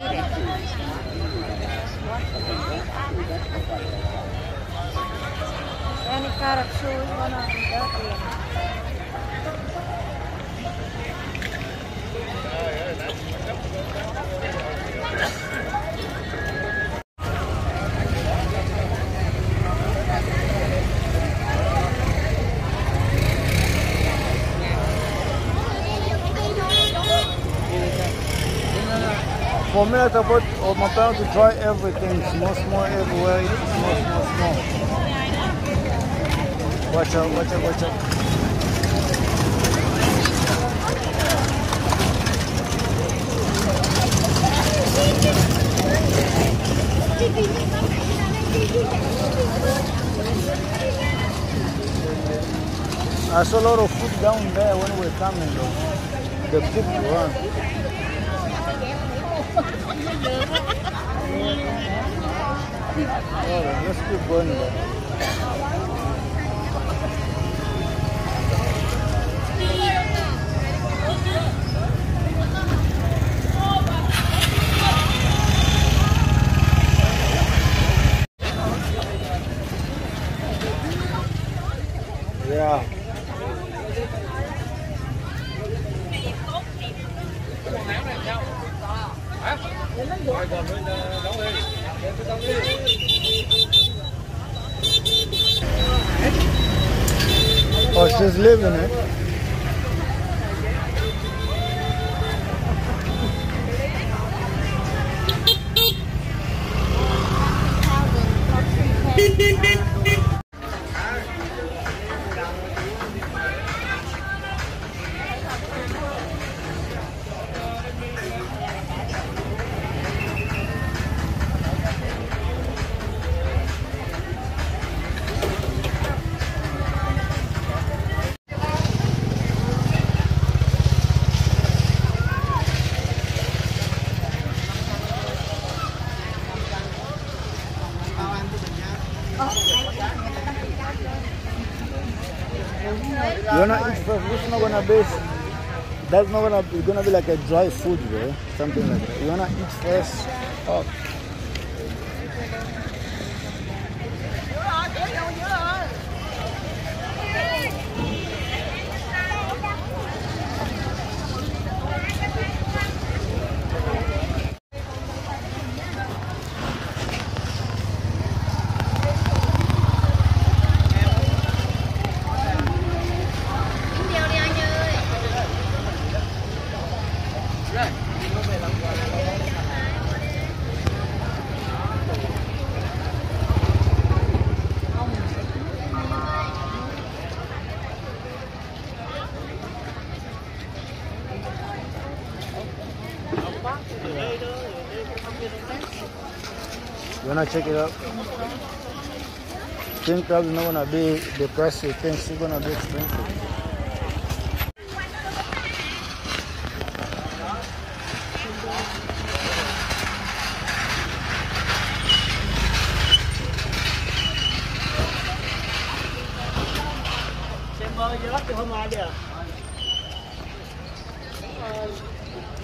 Any carrot shoes, one of the For me, it's about oh, my parents to try everything, small, small everywhere, small, small, small. Watch out, watch out, watch out. I saw a lot of food down there when we were coming though. The big one. Cara, não se preocupa, Oh, she's You're not first. It's not gonna be. That's not gonna be gonna be like a dry food, bro. Something like that. You wanna eat first. You wanna check it out? King crab is not gonna be the price you think it's gonna be expensive.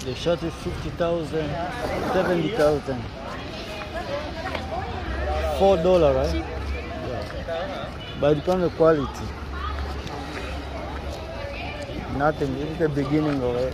The shot is 50,000, 70,000. Four dollar, right? Yeah. But it depends on the quality. Nothing. This is the beginning of it.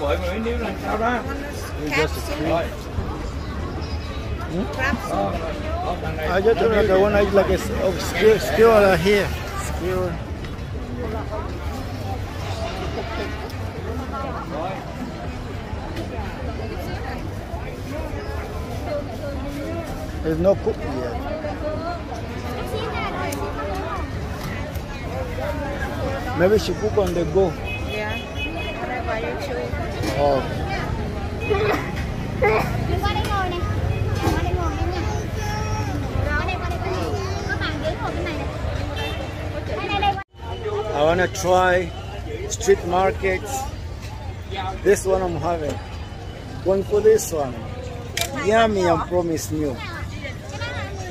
đó mà nếu làm sao đó It's just a Crabs. đó, đó, đằng I just don't know the one is oh, like a s- of skill, skill here. Skill. There's no cook yet. Maybe she cook on the go. I wanna try street markets. This one I'm having. Going for this one. Yummy, I promise you.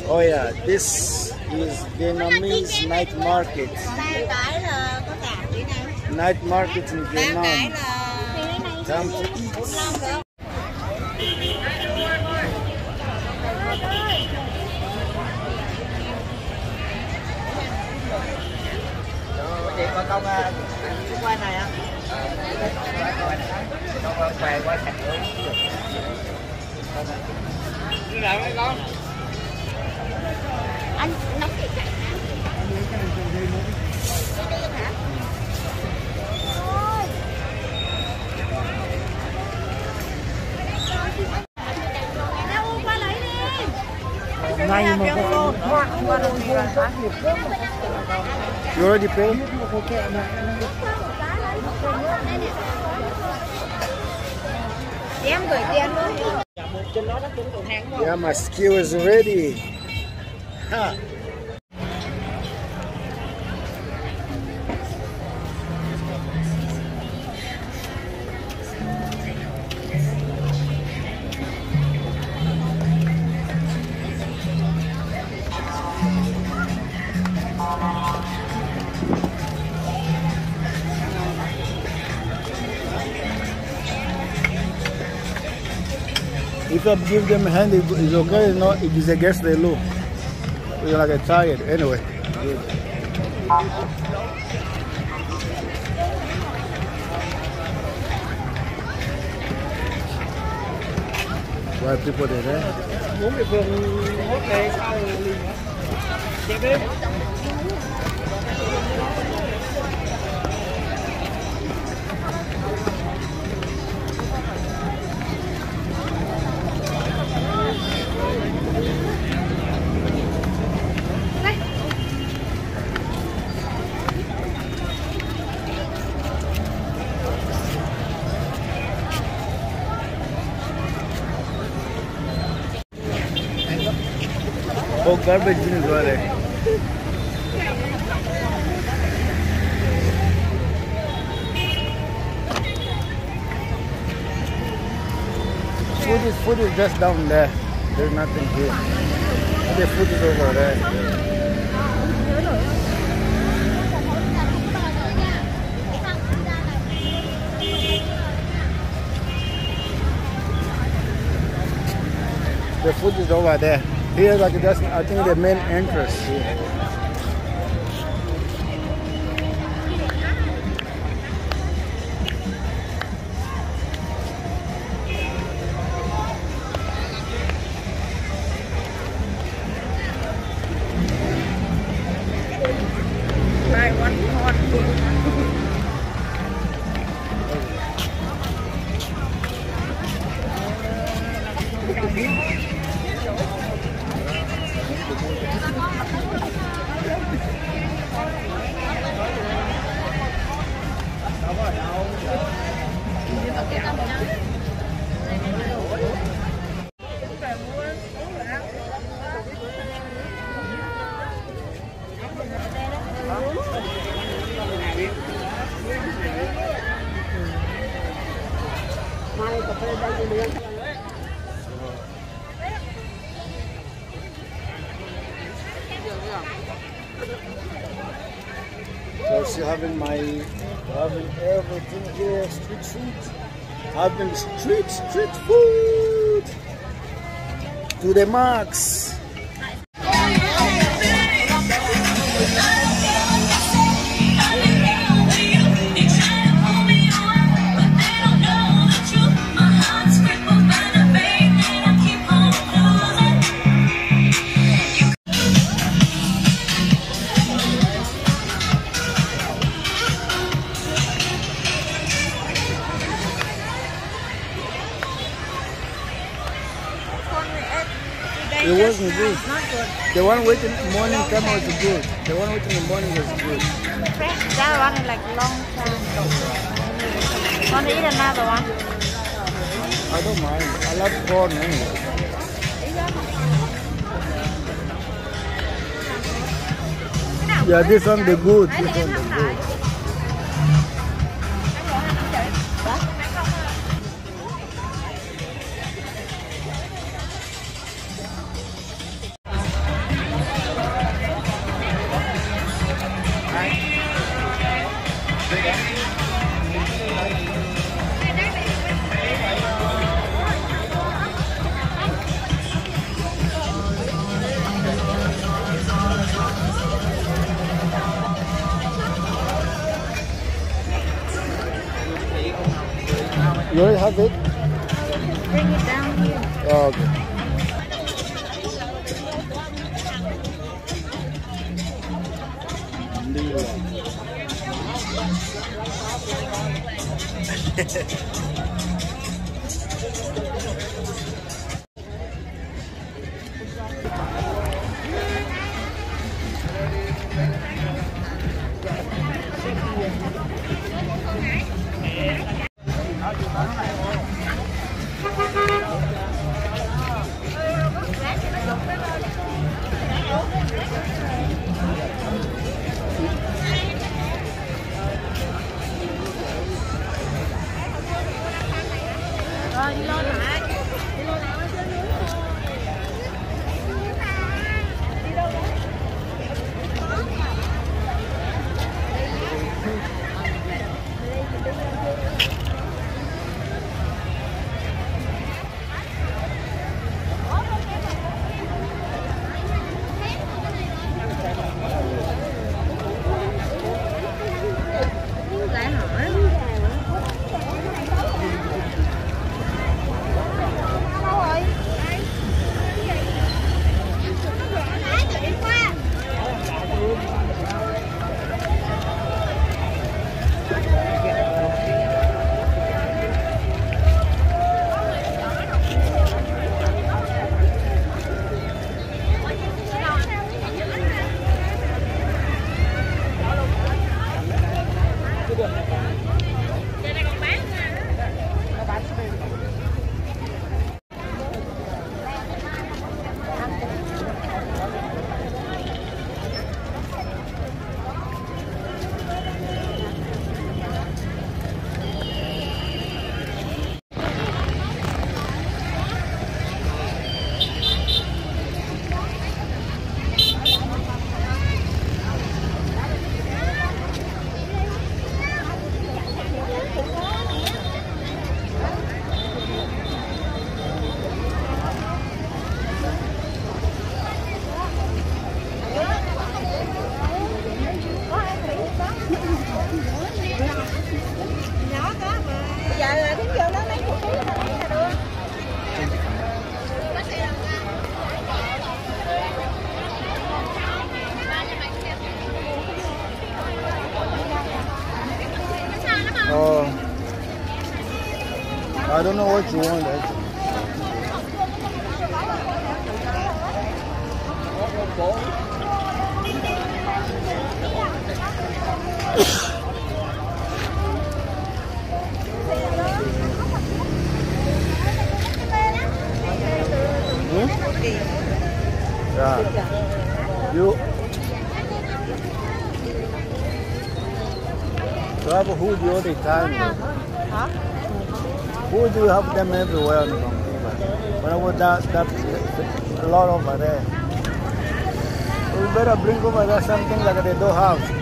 Oh yeah, this is Vietnamese night market. Night market in Vietnam. chị coi con xung quanh này ạ con về qua sạch nữa nào mấy con anh nóng cái cạnh Vai no You already paid? Em gửi tiền luôn. Yeah, my skill is ready. Huh. I give them a hand, it- it's okay. Not, it is against the law. We're like a tired. Anyway. Why people there? Eh? Garbage bin is right there. Eh? Food is food is just down there. There's nothing here. The food is over there. The food is over there. Here, like that's I think the main entrance. Here. Having my, having everything here, street food. Having street, street food to the max. The one waiting in morning time was good. The one waiting in the morning was good. Fresh. That one is like long time. Want to eat another one? I don't mind. I love corn anyway. Yeah, this one the good. This one the good. You already have it? Bring it down here. Oh, okay. 啊，你老奶。Don't know what you want actually. Hmm? Yeah. You. Have hood all the time. Hả? Who do you have them everywhere in Vancouver? Whenever that, that, a lot over there. We better bring over there something like they don't have.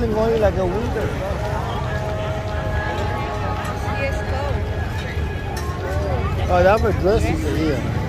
really only like a winter. Oh, that was delicious. Yeah.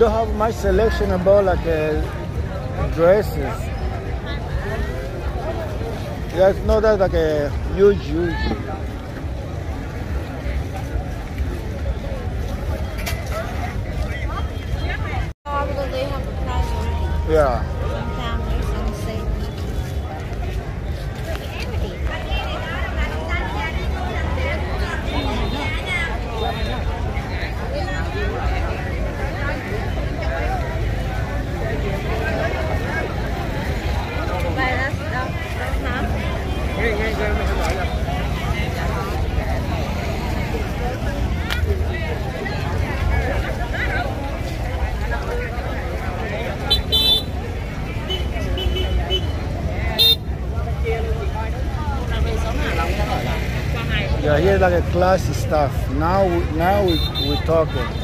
don't have much selection about like uh, dresses. There's not that like a huge, huge. Yeah, here's like a classy stuff. Now, now we we talking.